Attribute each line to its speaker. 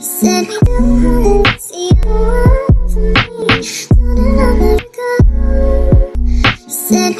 Speaker 1: said we don't see you for me. Don't another go. said